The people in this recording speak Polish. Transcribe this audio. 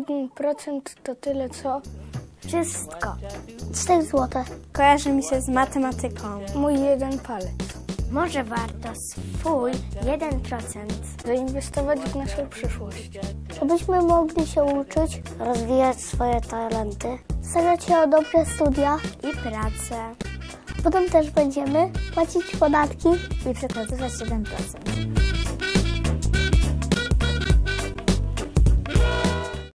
1% to tyle co Wszystko. 4 złote. Kojarzy mi się z matematyką. mój jeden palec. Może warto swój 1% Zainwestować w naszą przyszłość. Żebyśmy mogli się uczyć, rozwijać swoje talenty starać się o dobre studia. i pracę Potem też będziemy płacić podatki i przekazywać 1%.